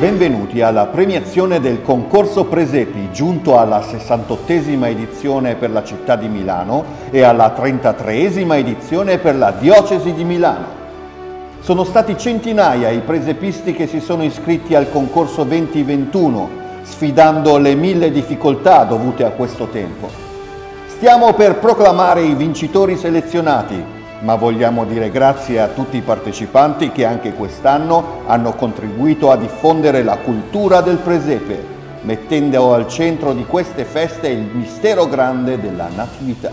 Benvenuti alla premiazione del concorso Presepi, giunto alla 68esima edizione per la città di Milano e alla 33esima edizione per la diocesi di Milano. Sono stati centinaia i presepisti che si sono iscritti al concorso 2021, sfidando le mille difficoltà dovute a questo tempo. Stiamo per proclamare i vincitori selezionati ma vogliamo dire grazie a tutti i partecipanti che anche quest'anno hanno contribuito a diffondere la cultura del presepe, mettendo al centro di queste feste il mistero grande della Natività.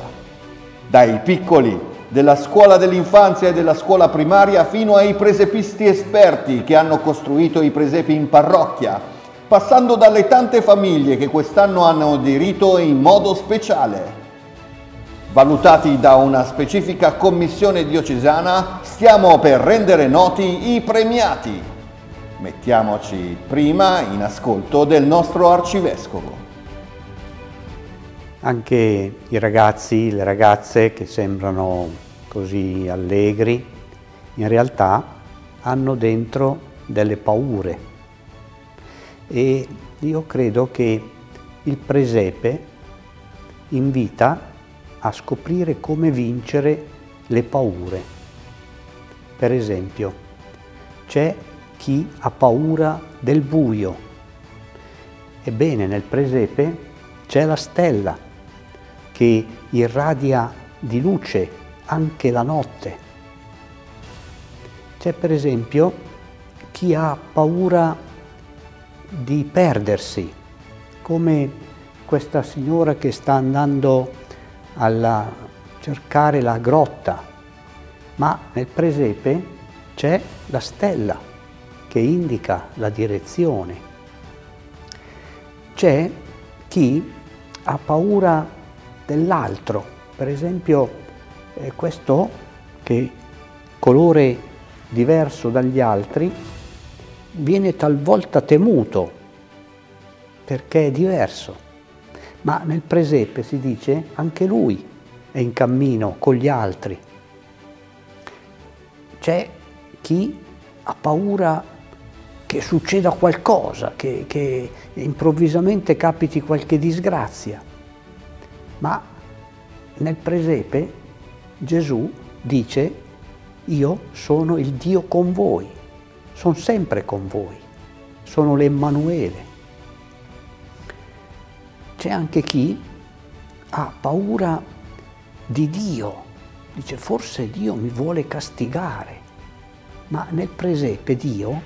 Dai piccoli, della scuola dell'infanzia e della scuola primaria fino ai presepisti esperti che hanno costruito i presepi in parrocchia, passando dalle tante famiglie che quest'anno hanno aderito in modo speciale valutati da una specifica commissione diocesana, stiamo per rendere noti i premiati. Mettiamoci prima in ascolto del nostro arcivescovo. Anche i ragazzi, le ragazze che sembrano così allegri, in realtà hanno dentro delle paure. E io credo che il presepe invita a scoprire come vincere le paure. Per esempio, c'è chi ha paura del buio. Ebbene, nel presepe c'è la stella che irradia di luce anche la notte. C'è per esempio chi ha paura di perdersi, come questa signora che sta andando a cercare la grotta, ma nel presepe c'è la stella che indica la direzione. C'è chi ha paura dell'altro, per esempio eh, questo che colore diverso dagli altri viene talvolta temuto perché è diverso ma nel presepe si dice anche lui è in cammino con gli altri. C'è chi ha paura che succeda qualcosa, che, che improvvisamente capiti qualche disgrazia, ma nel presepe Gesù dice io sono il Dio con voi, sono sempre con voi, sono l'Emmanuele. C'è anche chi ha paura di Dio, dice forse Dio mi vuole castigare, ma nel presepe Dio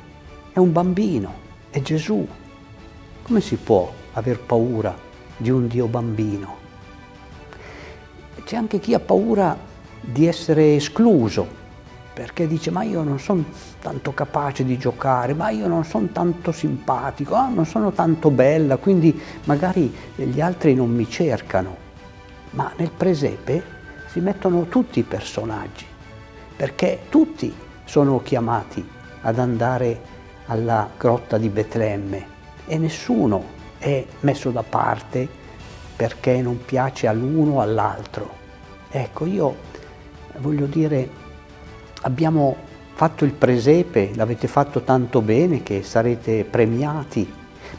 è un bambino, è Gesù. Come si può aver paura di un Dio bambino? C'è anche chi ha paura di essere escluso, perché dice ma io non sono tanto capace di giocare, ma io non sono tanto simpatico, ah, non sono tanto bella, quindi magari gli altri non mi cercano. Ma nel presepe si mettono tutti i personaggi, perché tutti sono chiamati ad andare alla grotta di Betlemme e nessuno è messo da parte perché non piace all'uno o all'altro. Ecco, io voglio dire, abbiamo fatto il presepe, l'avete fatto tanto bene che sarete premiati,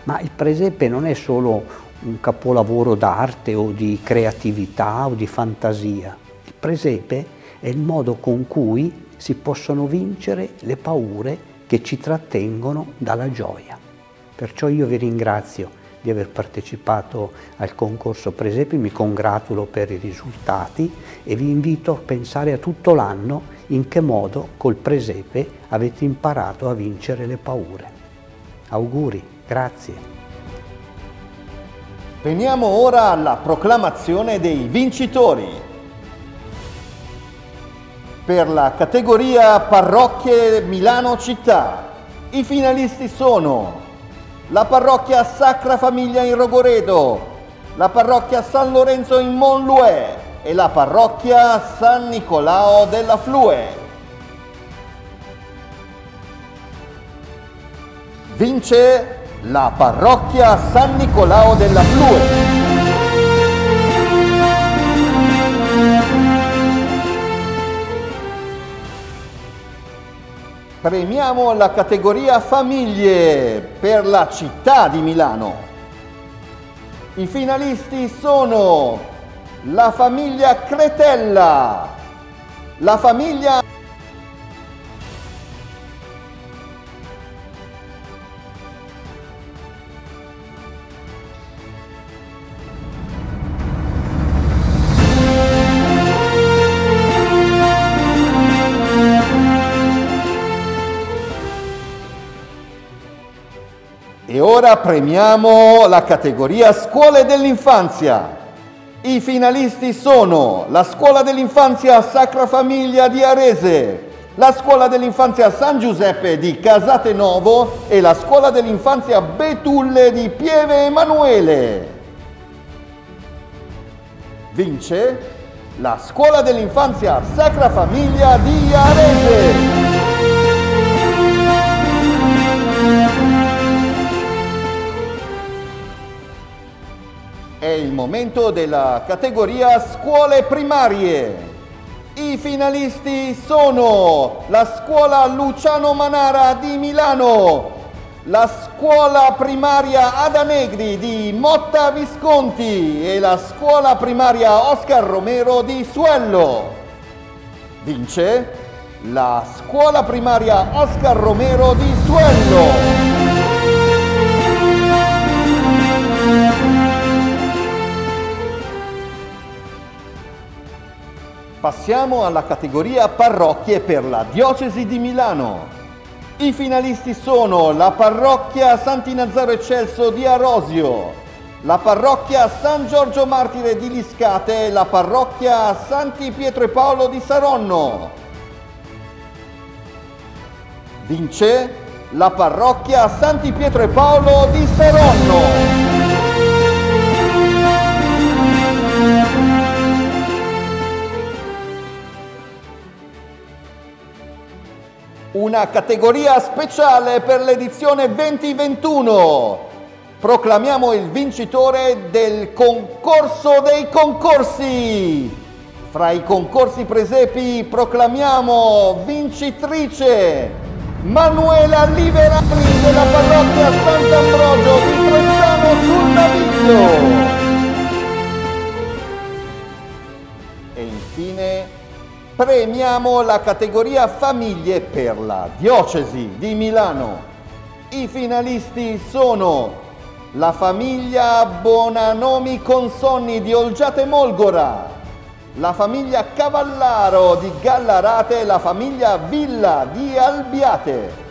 ma il presepe non è solo un capolavoro d'arte o di creatività o di fantasia. Il presepe è il modo con cui si possono vincere le paure che ci trattengono dalla gioia. Perciò io vi ringrazio di aver partecipato al concorso Presepi, mi congratulo per i risultati e vi invito a pensare a tutto l'anno in che modo col Presepe avete imparato a vincere le paure. Auguri, grazie. Veniamo ora alla proclamazione dei vincitori. Per la categoria Parrocchie Milano Città, i finalisti sono la parrocchia Sacra Famiglia in Rogoredo, la parrocchia San Lorenzo in Monluè e la parrocchia San Nicolao della Flue. Vince la parrocchia San Nicolao della Flue. Premiamo la categoria famiglie per la città di Milano. I finalisti sono la famiglia Cretella, la famiglia ora premiamo la categoria scuole dell'infanzia. I finalisti sono la scuola dell'infanzia Sacra Famiglia di Arese, la scuola dell'infanzia San Giuseppe di Casate Novo e la scuola dell'infanzia Betulle di Pieve Emanuele. Vince la scuola dell'infanzia Sacra Famiglia di Arese. È il momento della categoria scuole primarie. I finalisti sono la scuola Luciano Manara di Milano, la scuola primaria Ada Negri di Motta Visconti e la scuola primaria Oscar Romero di Suello. Vince la scuola primaria Oscar Romero di Suello. Passiamo alla categoria parrocchie per la diocesi di Milano. I finalisti sono la parrocchia Sant'Inazzaro Eccelso di Arosio, la parrocchia San Giorgio Martire di Liscate e la parrocchia Santi Pietro e Paolo di Saronno. Vince la parrocchia Santi Pietro e Paolo di Saronno. Una categoria speciale per l'edizione 2021. Proclamiamo il vincitore del concorso dei concorsi. Fra i concorsi presepi proclamiamo vincitrice Manuela Liverani della parrocchia Sant'Ambrogio di Trezzano sul Naviglio. Premiamo la categoria famiglie per la diocesi di Milano. I finalisti sono la famiglia Bonanomi Consonni di Olgiate Molgora, la famiglia Cavallaro di Gallarate e la famiglia Villa di Albiate.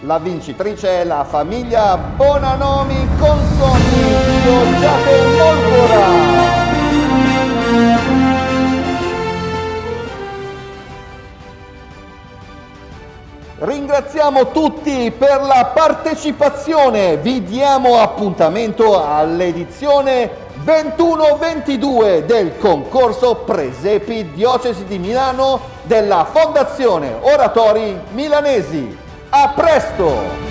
La vincitrice è la famiglia Bonanomi Consonni di Olgiate Molgora. Ringraziamo tutti per la partecipazione, vi diamo appuntamento all'edizione 21-22 del concorso Presepi Diocesi di Milano della Fondazione Oratori Milanesi. A presto!